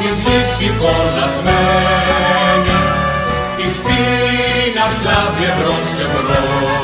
της γης η φωνασμένη της πείνας κλάβει εμπρός εμπρός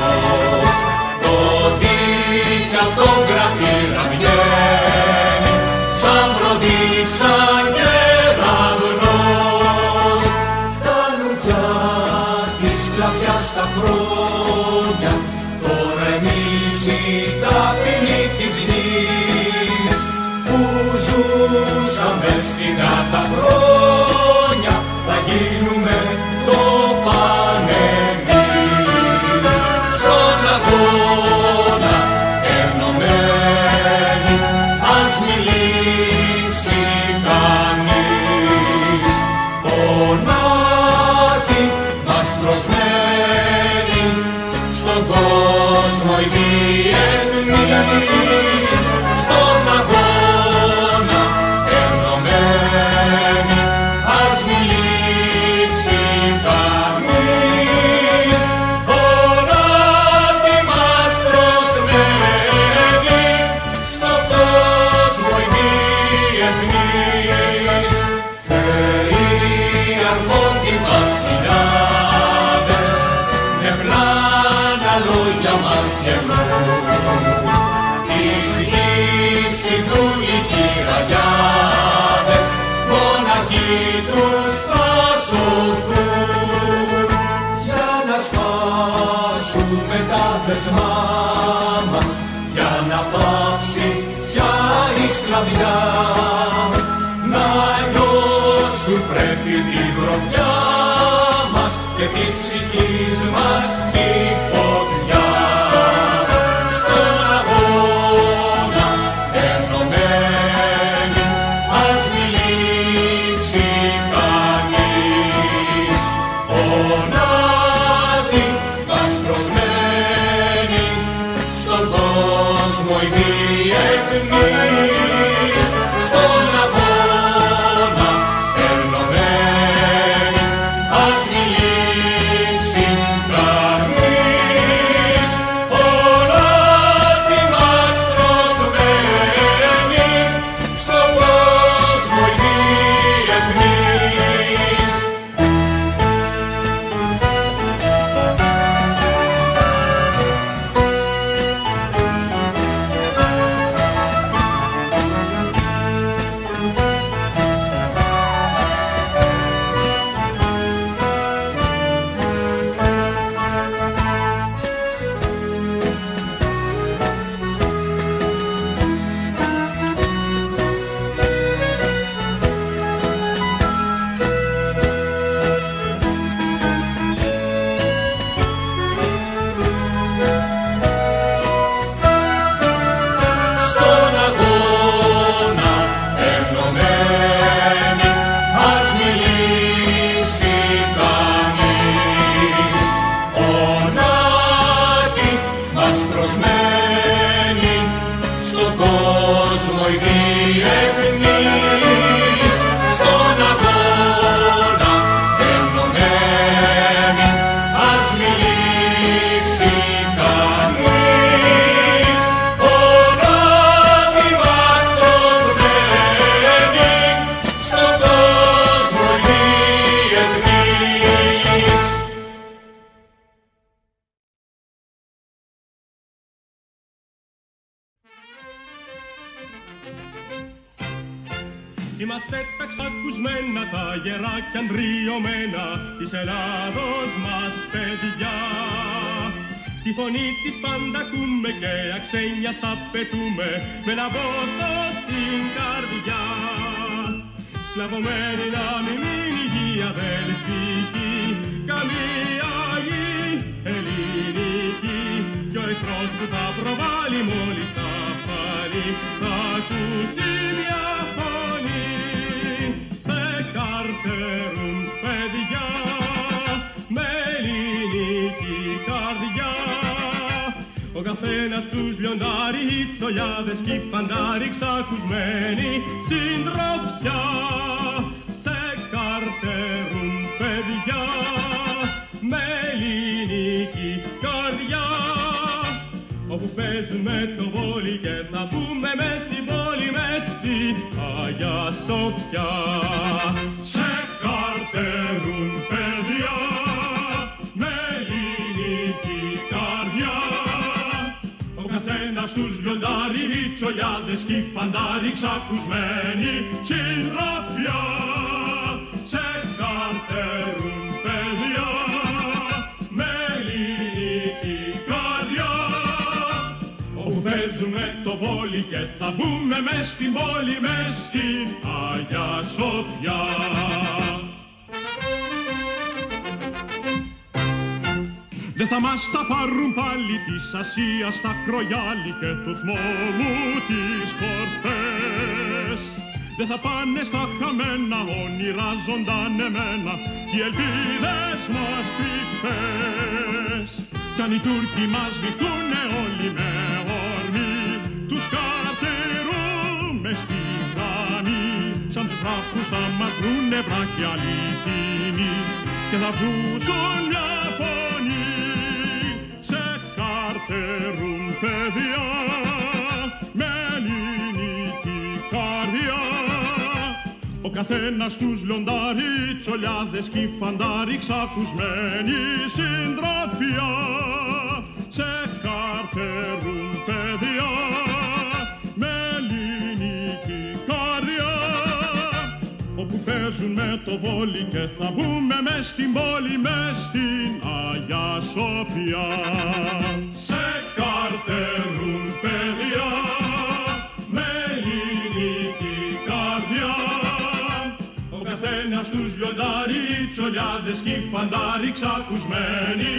Είμαστε τα ξακουσμένα, τα γερά κι αντριωμένα της Ελλάδος μας παιδιά. Τη φωνή της πάντα ακούμε και αξένια στα πετούμε με ένα βόθο στην καρδιά. Σκλαβωμένη να μην μείνει γη αδελφική, καμία γη ελληνική κι ο εχθρός που θα προβάλλει μόλις θα φανεί θα ακούσει μια φωνή σε καρτερούν παιδιά με ελληνική καρδιά. Ο καθένας τους λιοντάρι, τσολιάδες κι φαντάρι ξακουσμένοι συντροφιά. Σε καρτερούν παιδιά με ελληνική καρδιά. Όπου παίζουμε το βόλι και θα πούμε μες στην πόλη μες στην Αγιά Σοφιά τσολιάδες κι φαντάρι ξακουσμένοι συντροφιά σε καρτερούν παιδιά με ελληνική καρδιά όπου παίζουμε το βόλι και θα μπούμε μες στην πόλη μες στην Αγία Σοφιά. Δεν θα μας τα πάρουν πάλι της Ασίας τα κρογιάλι και του τμόλου τις κορφές. Δεν θα πάνε στα χαμένα όνειρα ζωντανεμένα κι οι ελπίδες μας κρυφές. Κι αν οι Τούρκοι μας βυθούνε όλοι με ορμή τους καρτερούμε στη γραμμή σαν τους βράχους θα μας βρούνε βράχοι αληθινοί και θα βγούσουν μια παιδιά με ελληνική καρδιά. Ο καθένας τους λιοντάρι, τσολιάδες κι φαντάρι ξακουσμένοι συντροφιά. Σε καρτερούν παιδιά με ελληνική καρδιά. Όπου παίζουν με το βόλι και θα μπούμε μες στην πόλη μες στην Αγία Σοφιά σε καρτερούν παιδιά με ελληνική καρδιά. Ο καθένας τους λιοντάρι, τσολιάδες κι φαντάρι ξακουσμένοι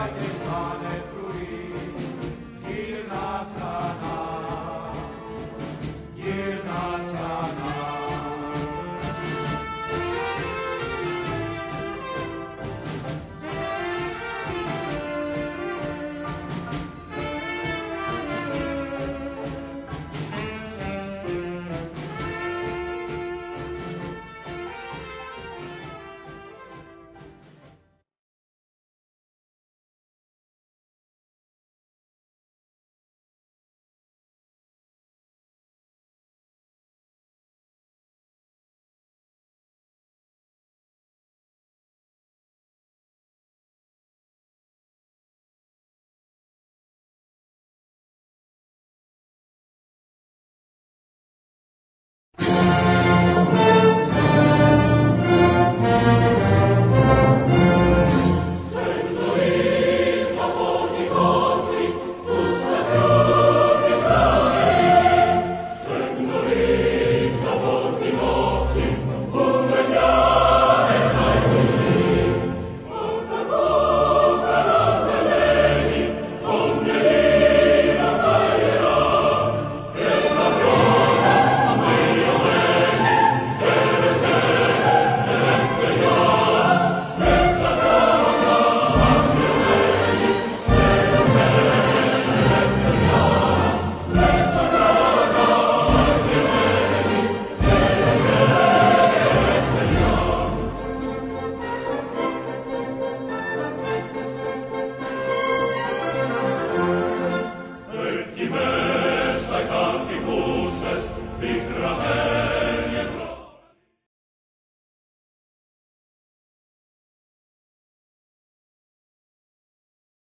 Christ is on.